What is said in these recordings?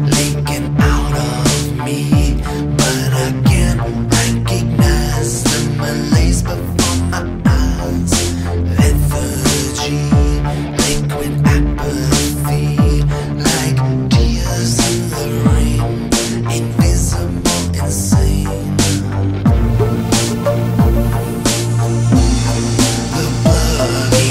leaking out of me. But again, right love.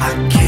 I can't